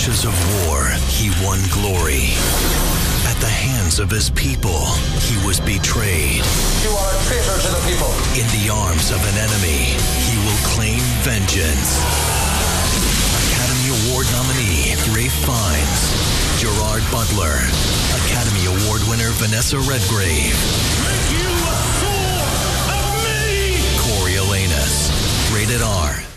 ashes of war, he won glory. At the hands of his people, he was betrayed. You are a traitor to the people. In the arms of an enemy, he will claim vengeance. Academy Award nominee Ralph Fiennes, Gerard Butler, Academy Award winner Vanessa Redgrave, Make you a fool of me! Corey Coriolanus. Rated R.